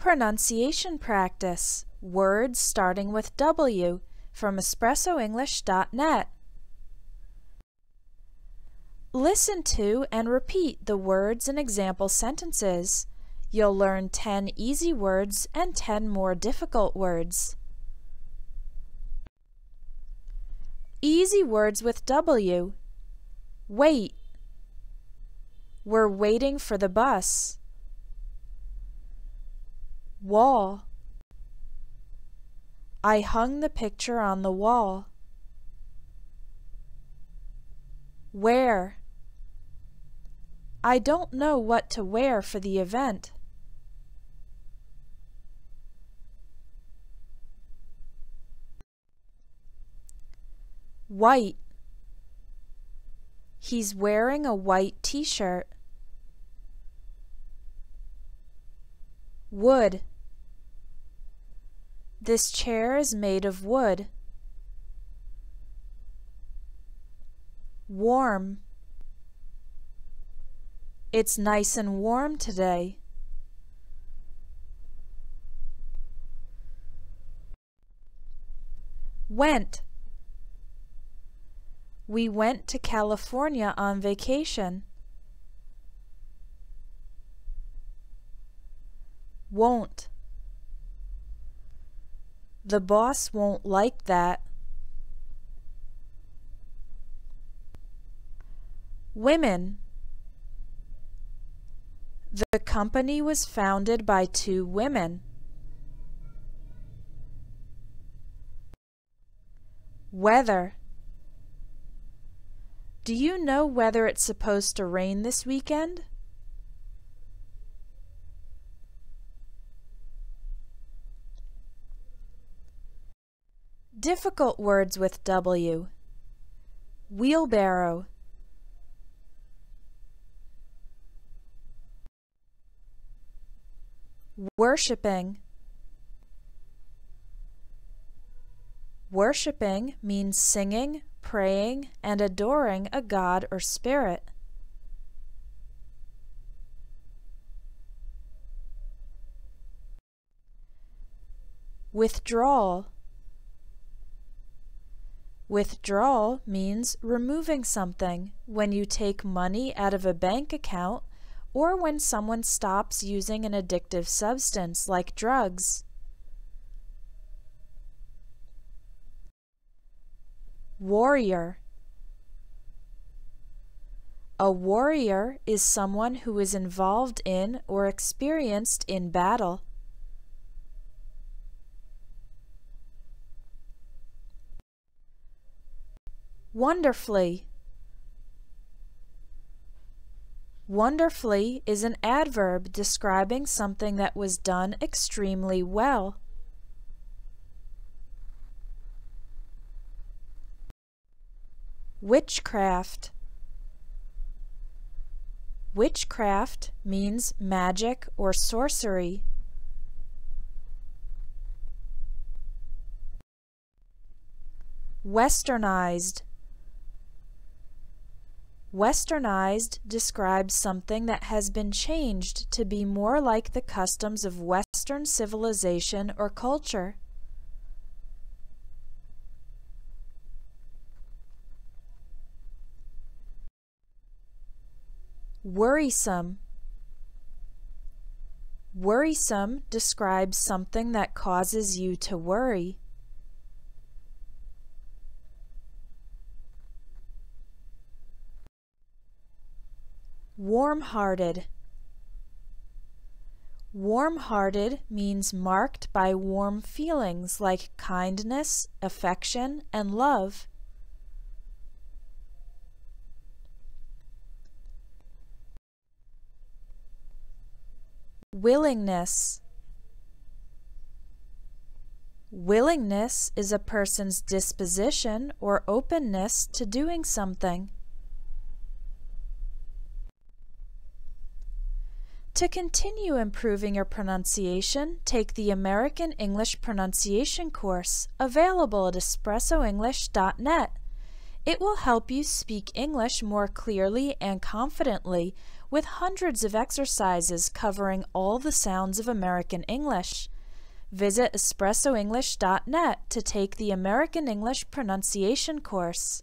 Pronunciation practice. Words starting with W from espressoenglish.net. Listen to and repeat the words and example sentences. You'll learn 10 easy words and 10 more difficult words. Easy words with W. Wait. We're waiting for the bus. Wall. I hung the picture on the wall. Wear. I don't know what to wear for the event. White. He's wearing a white t-shirt. Wood. This chair is made of wood. Warm. It's nice and warm today. Went. We went to California on vacation. Won't. The boss won't like that. Women. The company was founded by two women. Weather. Do you know whether it's supposed to rain this weekend? Difficult words with W. Wheelbarrow. Worshipping. Worshipping means singing, praying, and adoring a god or spirit. Withdrawal. Withdrawal means removing something when you take money out of a bank account or when someone stops using an addictive substance like drugs. Warrior A warrior is someone who is involved in or experienced in battle. Wonderfully Wonderfully is an adverb describing something that was done extremely well. Witchcraft Witchcraft means magic or sorcery. Westernized Westernized describes something that has been changed to be more like the customs of Western civilization or culture. Worrisome Worrisome describes something that causes you to worry. Warm-hearted. Warm-hearted means marked by warm feelings like kindness, affection, and love. Willingness. Willingness is a person's disposition or openness to doing something. To continue improving your pronunciation, take the American English Pronunciation course available at espressoenglish.net. It will help you speak English more clearly and confidently with hundreds of exercises covering all the sounds of American English. Visit espressoenglish.net to take the American English pronunciation course.